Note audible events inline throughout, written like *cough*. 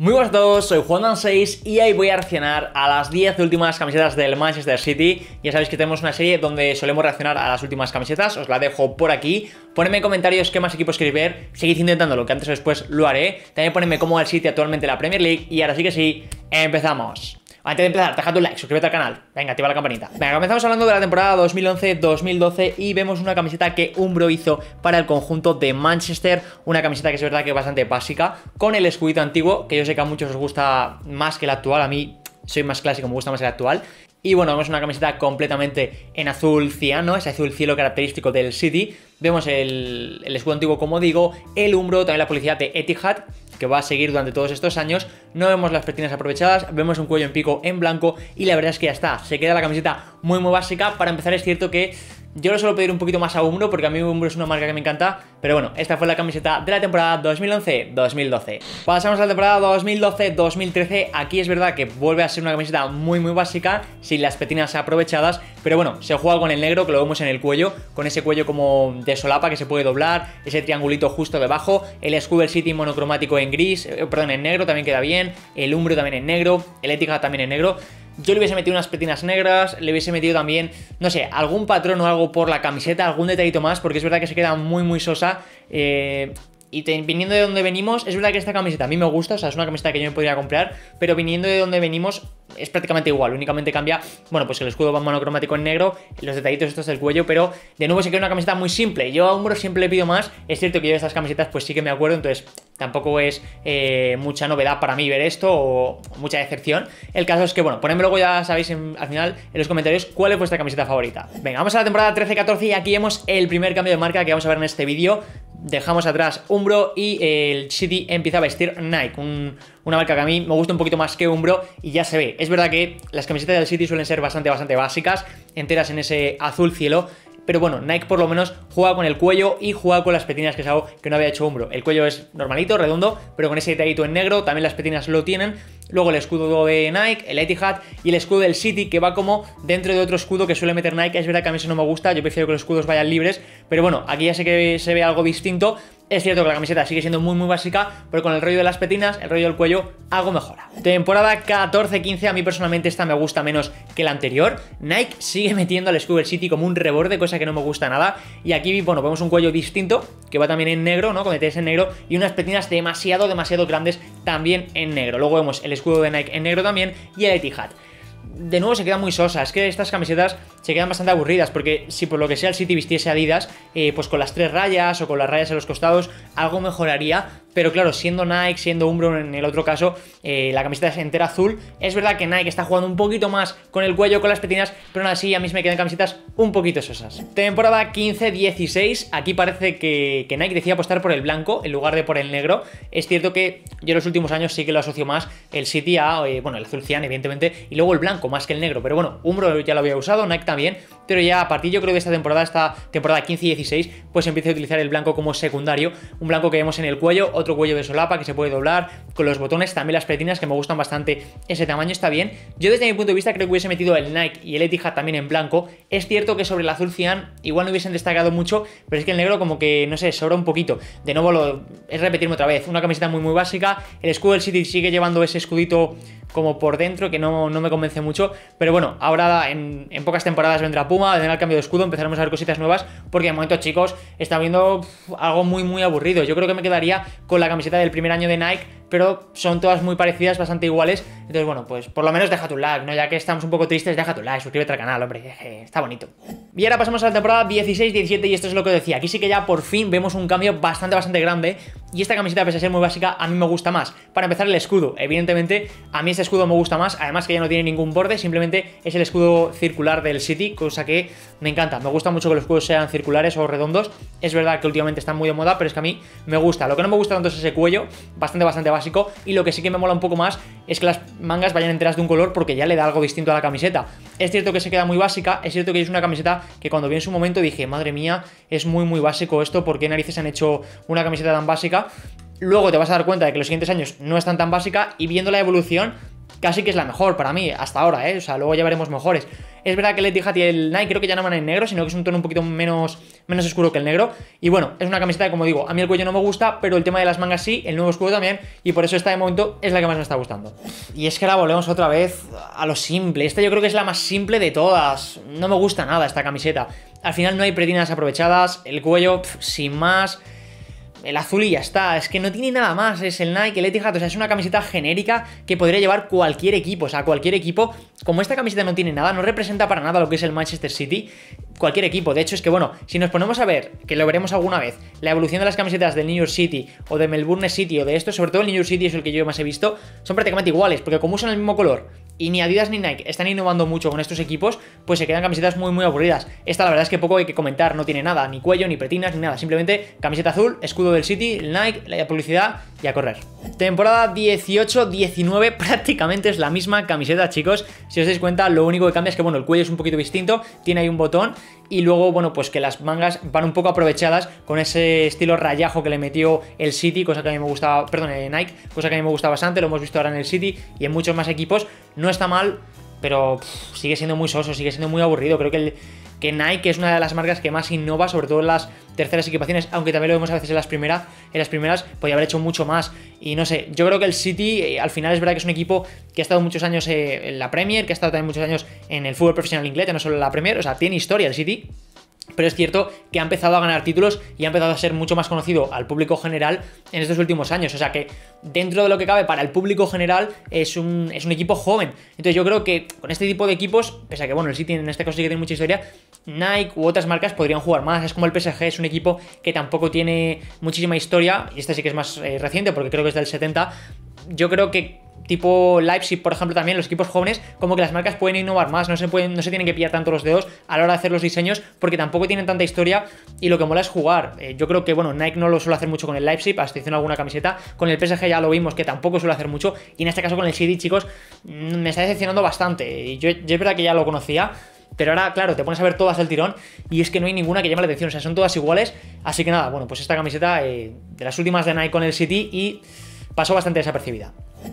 Muy buenas a todos, soy Juan6 y hoy voy a reaccionar a las 10 últimas camisetas del Manchester City. Ya sabéis que tenemos una serie donde solemos reaccionar a las últimas camisetas, os la dejo por aquí. Ponedme en comentarios qué más equipos queréis ver, seguid intentándolo, que antes o después lo haré. También ponedme cómo va el City actualmente en la Premier League y ahora sí que sí, empezamos. Antes de empezar, deja tu like, suscríbete al canal. Venga, activa la campanita. Venga, comenzamos hablando de la temporada 2011-2012 y vemos una camiseta que Umbro hizo para el conjunto de Manchester. Una camiseta que es verdad que es bastante básica, con el escudito antiguo, que yo sé que a muchos os gusta más que el actual. A mí soy más clásico, me gusta más el actual. Y bueno, vemos una camiseta completamente en azul ciano, ese azul cielo característico del City. Vemos el, el escudo antiguo, como digo, el Umbro, también la publicidad de Etihad que va a seguir durante todos estos años. No vemos las pertinas aprovechadas, vemos un cuello en pico en blanco y la verdad es que ya está. Se queda la camiseta muy muy básica. Para empezar es cierto que yo lo suelo pedir un poquito más a Umbro porque a mí Umbro es una marca que me encanta. Pero bueno, esta fue la camiseta de la temporada 2011-2012. Pasamos a la temporada 2012-2013. Aquí es verdad que vuelve a ser una camiseta muy muy básica, sin las petinas aprovechadas. Pero bueno, se juega con el negro, que lo vemos en el cuello, con ese cuello como de solapa que se puede doblar, ese triangulito justo debajo, el del City monocromático en gris, eh, perdón, en negro también queda bien, el Umbro también en negro, el Etihad también en negro. Yo le hubiese metido unas petinas negras, le hubiese metido también, no sé, algún patrón o algo por la camiseta, algún detallito más, porque es verdad que se queda muy, muy sosa. Eh, y viniendo de donde venimos, es verdad que esta camiseta a mí me gusta, o sea, es una camiseta que yo me podría comprar, pero viniendo de donde venimos es prácticamente igual, únicamente cambia, bueno, pues el escudo va monocromático en negro, los detallitos estos del cuello, pero de nuevo se queda una camiseta muy simple. Yo a Umbro siempre le pido más, es cierto que yo de estas camisetas pues sí que me acuerdo, entonces tampoco es eh, mucha novedad para mí ver esto o mucha decepción. El caso es que, bueno, ponedme luego ya sabéis al final en los comentarios cuál es vuestra camiseta favorita. Venga, vamos a la temporada 13-14 y aquí vemos el primer cambio de marca que vamos a ver en este vídeo dejamos atrás Umbro y el City empieza a vestir Nike, una marca que a mí me gusta un poquito más que Umbro y ya se ve. Es verdad que las camisetas del City suelen ser bastante, bastante básicas, enteras en ese azul cielo, pero bueno, Nike por lo menos juega con el cuello y juega con las petinas, que es algo que no había hecho Umbro. El cuello es normalito, redondo, pero con ese detallito en negro, también las petinas lo tienen. Luego el escudo de Nike, el Etihad y el escudo del City, que va como dentro de otro escudo que suele meter Nike. Es verdad que a mí eso no me gusta, yo prefiero que los escudos vayan libres, pero bueno, aquí ya sé que se ve algo distinto. Es cierto que la camiseta sigue siendo muy muy básica, pero con el rollo de las petinas, el rollo del cuello, algo mejora. Temporada 14-15, a mí personalmente esta me gusta menos que la anterior. Nike sigue *laughs* metiendo al del City como un reborde, cosa que no me gusta nada. Y aquí, bueno, vemos un cuello distinto, que va también en negro, ¿no? Con detalles en negro, y unas petinas demasiado, demasiado grandes también en negro. Luego vemos el escudo de Nike en negro también y el Etihad de nuevo se queda muy sosa. Es que estas camisetas se quedan bastante aburridas, porque si por lo que sea el City vistiese Adidas, eh, pues con las tres rayas o con las rayas en los costados, algo mejoraría, pero claro, siendo Nike, siendo Umbro en el otro caso, eh, la camiseta es entera azul. Es verdad que Nike está jugando un poquito más con el cuello, con las petinas, pero aún así a mí me quedan camisetas un poquito sosas. Temporada 15-16, aquí parece que, Nike decía apostar por el blanco en lugar de por el negro. Es cierto que yo en los últimos años sí que lo asocio más el City a, eh, bueno, el azul cian, evidentemente, y luego el blanco más que el negro, pero bueno, Umbro ya lo había usado, Nike también, pero ya a partir yo creo de esta temporada, esta temporada 15-16, pues empieza a utilizar el blanco como secundario, un blanco que vemos en el cuello, otro cuello de solapa que se puede doblar, con los botones, también las petinas que me gustan bastante, ese tamaño está bien. Yo desde mi punto de vista creo que hubiese metido el Nike y el Etihad también en blanco. Es cierto que sobre el azul cian igual no hubiesen destacado mucho, pero es que el negro como que, no sé, sobra un poquito. De nuevo lo, es repetirme otra vez, una camiseta muy muy básica, el escudo del City sigue llevando ese escudito como por dentro que no, me convence mucho, pero bueno, ahora en, pocas temporadas vendrá Puma, vendrá el cambio de escudo, empezaremos a ver cositas nuevas, porque de momento chicos, está viendo algo muy muy aburrido. Yo creo que me quedaría con la camiseta del primer año de Nike, pero son todas muy parecidas, bastante iguales. Entonces, bueno, pues por lo menos deja tu like, ¿no? Ya que estamos un poco tristes, deja tu like, suscríbete al canal, hombre, está bonito. Y ahora pasamos a la temporada 16-17 y esto es lo que decía. Aquí sí que ya por fin vemos un cambio bastante, bastante grande. Y esta camiseta, pese a ser muy básica, a mí me gusta más. Para empezar, el escudo. Evidentemente, a mí este escudo me gusta más. Además que ya no tiene ningún borde, simplemente es el escudo circular del City, cosa que me encanta. Me gusta mucho que los escudos sean circulares o redondos. Es verdad que últimamente están muy de moda, pero es que a mí me gusta. Lo que no me gusta tanto es ese cuello, bastante, bastante Y lo que sí que me mola un poco más es que las mangas vayan enteras de un color porque ya le da algo distinto a la camiseta. Es cierto que se queda muy básica, es cierto que es una camiseta que cuando vi en su momento dije, madre mía, es muy, muy básico esto, ¿por qué narices han hecho una camiseta tan básica? Luego te vas a dar cuenta de que los siguientes años no es tan tan básica y viendo la evolución casi que es la mejor para mí, hasta ahora, ¿eh? O sea, luego ya veremos mejores. Es verdad que el Etihad y el Nike creo que ya no van en negro, sino que es un tono un poquito menos, menos oscuro que el negro. Y bueno, es una camiseta que, como digo, a mí el cuello no me gusta, pero el tema de las mangas sí, el nuevo escudo también, y por eso esta de momento es la que más me está gustando. Y es que ahora volvemos otra vez a lo simple. Esta yo creo que es la más simple de todas. No me gusta nada esta camiseta. Al final no hay pretinas aprovechadas, el cuello, sin más el azul y ya está. Es que no tiene nada más. Es el Nike, el Etihad. O sea, es una camiseta genérica que podría llevar cualquier equipo. O sea, cualquier equipo. Como esta camiseta no tiene nada, no representa para nada lo que es el Manchester City. Cualquier equipo. De hecho, es que bueno, si nos ponemos a ver, que lo veremos alguna vez, la evolución de las camisetas del New York City o de Melbourne City o de esto, sobre todo el New York City es el que yo más he visto, son prácticamente iguales. Porque como usan el mismo color y ni Adidas ni Nike están innovando mucho con estos equipos, pues se quedan camisetas muy muy aburridas. Esta la verdad es que poco hay que comentar, no tiene nada, ni cuello, ni pretinas, ni nada, simplemente camiseta azul, escudo del City, Nike, la publicidad y a correr. Temporada 18-19 *laughs* prácticamente es la misma camiseta, chicos. Si os dais cuenta, lo único que cambia es que bueno, el cuello es un poquito distinto, tiene ahí un botón y luego, bueno, pues que las mangas van un poco aprovechadas con ese estilo rayajo que le metió el City, cosa que a mí me gustaba, perdón, el Nike, cosa que a mí me gusta bastante, lo hemos visto ahora en el City y en muchos más equipos. Está mal, pero sigue siendo muy soso, sigue siendo muy aburrido. Creo que, que Nike es una de las marcas que más innova, sobre todo en las terceras equipaciones, aunque también lo vemos a veces en las primeras, en las primeras podría haber hecho mucho más. Y no sé, yo creo que el City eh, al final es verdad que es un equipo que ha estado muchos años eh, en la Premier, que ha estado también muchos años en el fútbol profesional inglés, no solo en la Premier, o sea, tiene historia el City pero es cierto que ha empezado a ganar títulos y ha empezado a ser mucho más conocido al público general en estos últimos años. O sea que dentro de lo que cabe para el público general es un, es un equipo joven. Entonces yo creo que con este tipo de equipos, pese a que bueno, el City en este caso sí que tiene mucha historia, Nike u otras marcas podrían jugar más. Es como el PSG, es un equipo que tampoco tiene muchísima historia, y este sí que es más eh, reciente porque creo que es del 70. Yo creo que tipo Leipzig, por ejemplo, también los equipos jóvenes, como que las marcas pueden innovar más, no se, pueden, no se tienen que pillar tanto los dedos a la hora de hacer los diseños, porque tampoco tienen tanta historia y lo que mola es jugar. Eh, yo creo que, bueno, Nike no lo suele hacer mucho con el Leipzig, a excepción alguna camiseta, con el PSG ya lo vimos que tampoco suele hacer mucho, y en este caso con el CD, chicos, mm, me está decepcionando bastante. Y yo, es verdad que ya lo conocía, pero ahora, claro, te pones a ver todas al tirón y es que no hay ninguna que llame la atención. O sea, son todas iguales. Así que nada, bueno, pues esta camiseta eh, de las últimas de Nike con el City y pasó bastante desapercibida.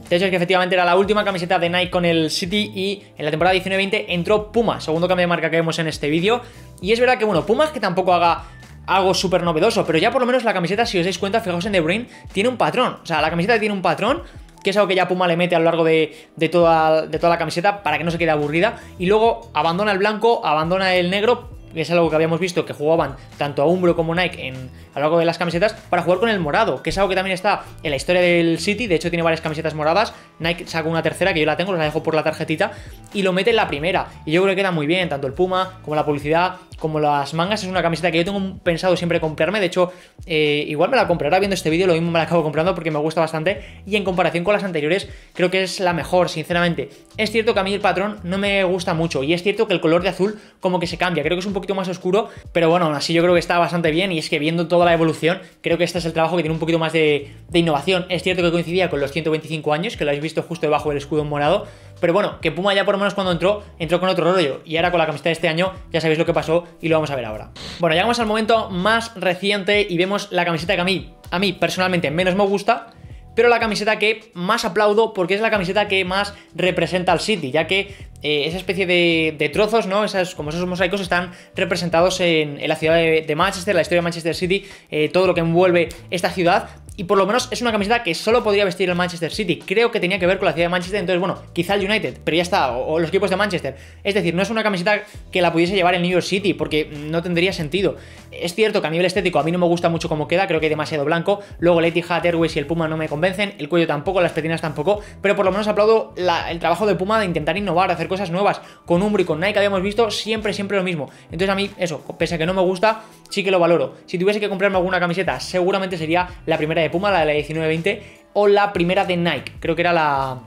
De hecho, es que efectivamente era la última camiseta de Nike con el City y en la temporada 19-20 entró Puma, segundo cambio de marca que vemos en este vídeo. Y es verdad que, bueno, Puma es que tampoco haga algo súper novedoso, pero ya por lo menos la camiseta, si os dais cuenta, fijaos en The Brain, tiene un patrón. O sea, la camiseta tiene un patrón que es algo que ya Puma le mete a lo largo de, toda, de toda la camiseta para que no se quede aburrida. Y luego abandona el blanco, abandona el negro, es algo que habíamos visto que jugaban tanto a Umbro como Nike en, a lo largo de las camisetas, para jugar con el morado, que es algo que también está en la historia del City, de hecho tiene varias camisetas moradas, Nike saca una tercera que yo la tengo, la dejo por la tarjetita, y lo mete en la primera, y yo creo que queda muy bien, tanto el Puma como la publicidad, como las mangas, es una camiseta que yo tengo pensado siempre comprarme, de hecho, eh, igual me la comprará viendo este vídeo, lo mismo me la acabo comprando porque me gusta bastante, y en comparación con las anteriores, creo que es la mejor, sinceramente. Es cierto que a mí el patrón no me gusta mucho, y es cierto que el color de azul como que se cambia, creo que es un poquito más oscuro, pero bueno, aún así yo creo que está bastante bien, y es que viendo toda la evolución, creo que este es el trabajo que tiene un poquito más de, innovación. Es cierto que coincidía con los 125 años, que lo habéis visto justo debajo del escudo morado, pero bueno, que Puma ya por lo menos cuando entró, entró con otro rollo. Y ahora con la camiseta de este año, ya sabéis lo que pasó y lo vamos a ver ahora. Bueno, llegamos al momento más reciente y vemos la camiseta que a mí, a mí personalmente menos me gusta, pero la camiseta que más aplaudo porque es la camiseta que más representa al City, ya que eh, esa especie de, trozos, ¿no? Esas, como esos mosaicos están representados en, la ciudad de, Manchester, la historia de Manchester City, eh, todo lo que envuelve esta ciudad, y por lo menos es una camiseta que solo podría vestir el Manchester City. Creo que tenía que ver con la ciudad de Manchester, entonces bueno, quizá el United, pero ya está, o, los equipos de Manchester. Es decir, no es una camiseta que la pudiese llevar el New York City, porque no tendría sentido. Es cierto que a nivel estético a mí no me gusta mucho cómo queda, creo que hay demasiado blanco. Luego el Etihad Airways y el Puma no me convencen, el cuello tampoco, las petinas tampoco, pero por lo menos aplaudo el trabajo de Puma de intentar innovar, hacer cosas nuevas. Con Umbro y con Nike habíamos visto siempre, siempre lo mismo. Entonces a mí, eso, pese a que no me gusta, sí que lo valoro. Si tuviese que comprarme alguna camiseta, seguramente sería la primera de Puma, la de la 1920, o la primera de Nike, creo que era la,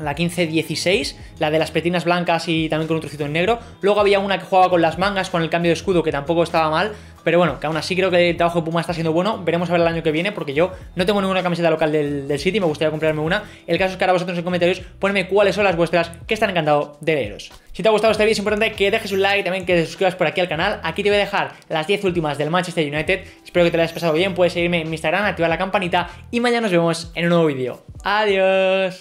la 15-16, la de las petinas blancas y también con un trocito en negro. Luego había una que jugaba con las mangas, con el cambio de escudo, que tampoco estaba mal. Pero bueno, que aún así creo que el trabajo de Puma está siendo bueno. Veremos a ver el año que viene, porque yo no tengo ninguna camiseta local del, del City, me gustaría comprarme una. El caso es que ahora vosotros en comentarios ponedme cuáles son las vuestras, que están encantado de leeros. Si te ha gustado este vídeo es importante que dejes un like, también que te suscribas por aquí al canal. Aquí te voy a dejar las 10 últimas del Manchester United. Espero que te lo hayas pasado bien, puedes seguirme en mi Instagram, activar la campanita y mañana nos vemos en un nuevo vídeo. Adiós.